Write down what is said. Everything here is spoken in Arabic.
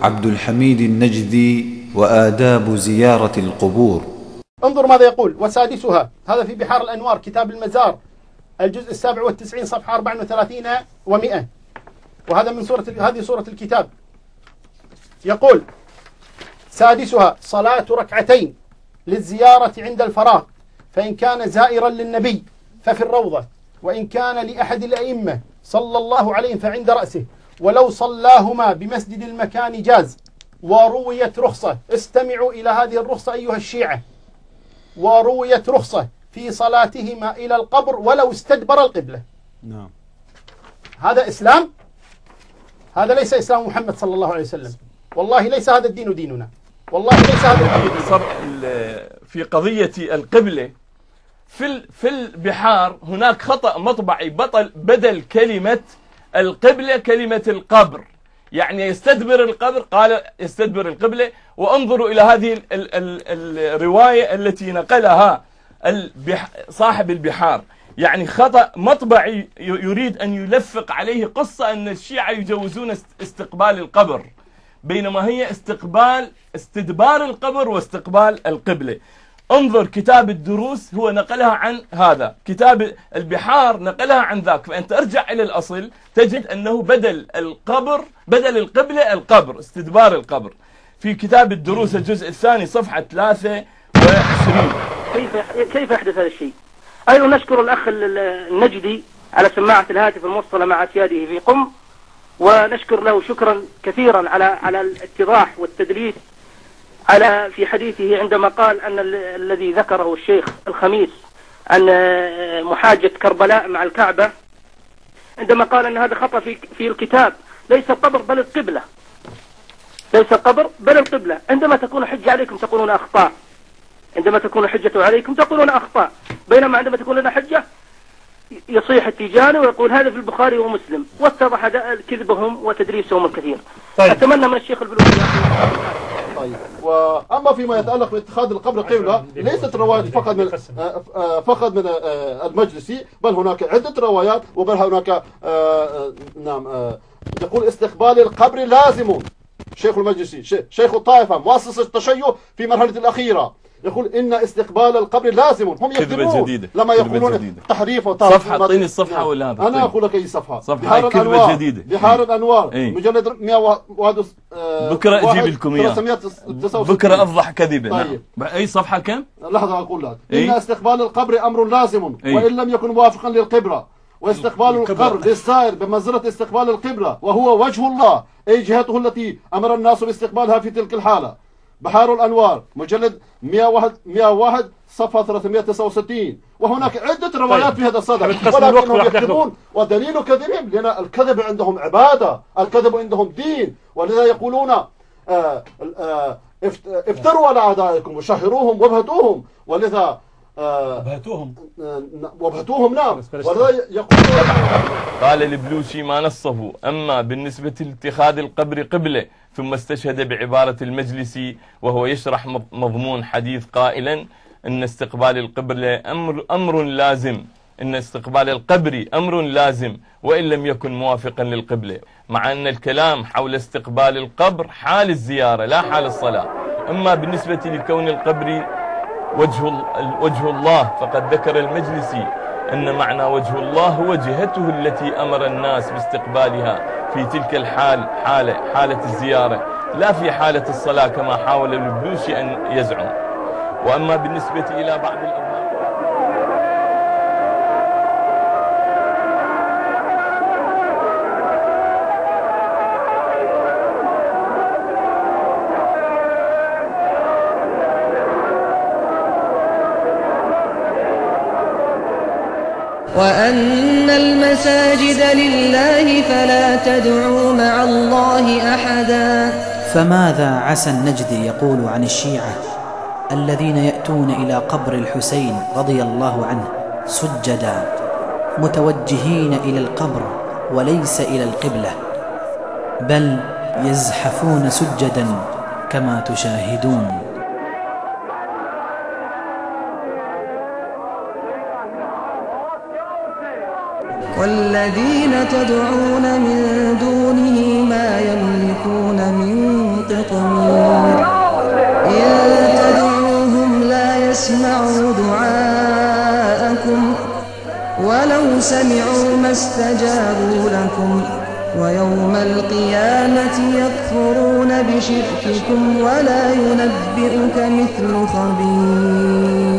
عبد الحميد النجدي وآداب زيارة القبور. انظر ماذا يقول وسادسها. هذا في بحار الأنوار كتاب المزار الجزء السابع والتسعين صفحة 34 ومئة. وهذا من سورة هذه سورة الكتاب. يقول سادسها صلاة ركعتين للزيارة عند الفراغ فإن كان زائرا للنبي ففي الروضة وإن كان لأحد الأئمة صلى الله عليه فعند رأسه. ولو صلاهما بمسجد المكان جاز. ورويت رخصة. استمعوا إلى هذه الرخصة أيها الشيعة. ورويت رخصة في صلاتهما إلى القبر ولو استدبر القبلة. نعم. هذا إسلام؟ هذا ليس إسلام محمد صلى الله عليه وسلم. والله ليس هذا الدين ديننا. والله ليس هذا الدين ديننا. في قضية القبلة في في البحار هناك خطأ مطبعي بطل بدل كلمة القبلة كلمة القبر. يعني يستدبر القبر قال يستدبر القبلة وانظروا إلى هذه ال ال ال الرواية التي نقلها البح صاحب البحار. يعني خطأ مطبعي يريد أن يلفق عليه قصة أن الشيعة يجوزون استقبال القبر. بينما هي استقبال استدبار القبر واستقبال القبلة. انظر كتاب الدروس هو نقلها عن هذا. كتاب البحار نقلها عن ذاك. فأنت ارجع إلى الأصل تجد أنه بدل القبر بدل القبلة القبر استدبار القبر. في كتاب الدروس الجزء الثاني صفحة 23 كيف كيف يحدث هذا الشيء؟ أيضا نشكر الأخ النجدي على سماعة الهاتف الموصلة مع أسياده في قم ونشكر له شكرا كثيرا على على الاتضاح والتدليس. على في حديثه عندما قال أن الذي ذكره الشيخ الخميس عن محاجة كربلاء مع الكعبة عندما قال أن هذا خطأ في في الكتاب ليس القبر بل القبلة. ليس القبر بل القبلة. عندما تكون حجة عليكم تقولون أخطاء. عندما تكون الحجة عليكم تقولون أخطاء. بينما عندما تكون لنا حجة يصيح التيجاني ويقول هذا في البخاري ومسلم. واتضح كذبهم وتدريسهم الكثير. طيب. أتمنى من الشيخ البلوغي طيب وأما فيما يتعلق باتخاذ القبر قبلة ليست روايات فقط من آه، آه، فقط من آه، المجلسي بل هناك عدة روايات وبل هناك نعم يقول استقبال القبر لازم. شيخ المجلسي شيخ الطائفة مؤسس التشيع في مرحلة الأخيرة. يقول إن استقبال القبر لازم هم يكذبون جديدة. لما يقولون جديدة. تحريف وتحريف صفحة اعطيني الصفحة نعم. ولا هذا أنا أقول لك أي صفحة صفحة بحار الأنوار جديدة بحار الأنوار إيه؟ مجلد 101 آه بكرة أجيب لكم إياه بكرة أفضح كذبة نعم. طيب. نعم. أي صفحة كم؟ لحظة أقول لك إيه؟ إن استقبال القبر أمر لازم إيه؟ وإن لم يكن موافقا للقبلة واستقبال القبر للسائر بمنزلة استقبال القبلة وهو وجه الله أي جهته التي أمر الناس باستقبالها في تلك الحالة بحار الأنوار مجلد 101 101 صفحة 369 وهناك عدة روايات طيب. في هذا الصدد ولكنهم يكذبون ودليل كذبهم لأن الكذب عندهم عبادة الكذب عندهم دين ولذا يقولون آآ آه، آآ آه، افتروا على أعدائكم وشهروهم وابهتوهم ولذا آه، ابهتوهم وابهتوهم نعم يقولون قال البلوشي ما نصه. أما بالنسبة لاتخاذ القبر قبلة ثم استشهد بعبارة المجلس وهو يشرح مضمون حديث قائلا أن استقبال القبلة أمر, أمر لازم. أن استقبال القبر أمر لازم وإن لم يكن موافقا للقبلة مع أن الكلام حول استقبال القبر حال الزيارة لا حال الصلاة. أما بالنسبة لكون القبر وجه, وجه الله. فقد ذكر المجلسي أن معنى وجه الله هو جهته التي أمر الناس باستقبالها في تلك الحال حالة حالة الزيارة. لا في حالة الصلاة كما حاول البلوشي أن يزعم. وأما بالنسبة إلى بعض الأمر وأن المساجد لله فلا تدعوا مع الله أحدا. فماذا عسى النجد يقول عن الشيعة الذين يأتون إلى قبر الحسين رضي الله عنه سجدا متوجهين إلى القبر وليس إلى القبلة بل يزحفون سجدا كما تشاهدون. والذين تدعون من دونه ما يملكون من القبور إن تدعوهم لا يسمعوا دعاءكم ولو سمعوا ما استجابوا لكم ويوم القيامة يكفرون بشرككم ولا ينبئك مثل خبير.